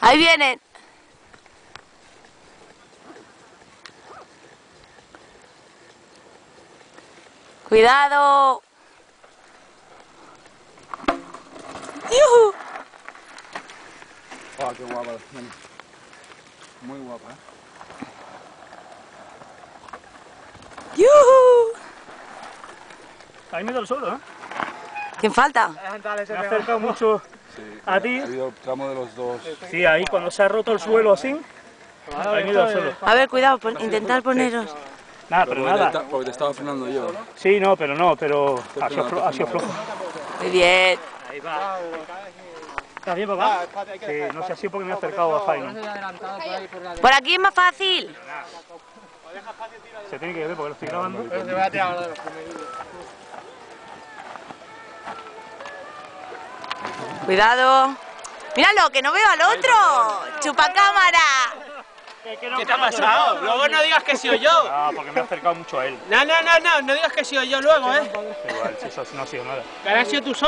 Ahí vienen. Cuidado. ¡Yuhu! Oh, qué guapa. Muy guapa. ¿eh? ¡Yuhu! Ahí me da el solo, ¿eh? ¿Quién falta? Me ha acercado mucho Sí. a ti. Ha habido tramo de los dos. Sí, ahí cuando se ha roto el suelo así, da el suelo. A ver, cuidado, pon- intentar poneros. Nada, pero porque, te, nada. porque te estaba frenando yo. Sí, no, pero no, pero ha sido, flo- ha sido flojo. Muy bien. Ahí va. ¿Estás bien, papá? Sí, no sé así porque me he acercado a Jaime. Por aquí es más fácil. Se tiene que ver porque lo estoy grabando. Cuidado. Míralo, que no veo al otro. Chupacámara. ¿Qué te ha pasado? Luego no digas que he sido yo. Ah, porque me he acercado mucho a él. No, no, no, no, no digas que he sido yo luego, ¿eh? Igual, si eso no ha sido nada. Que ahora has sido tú solo.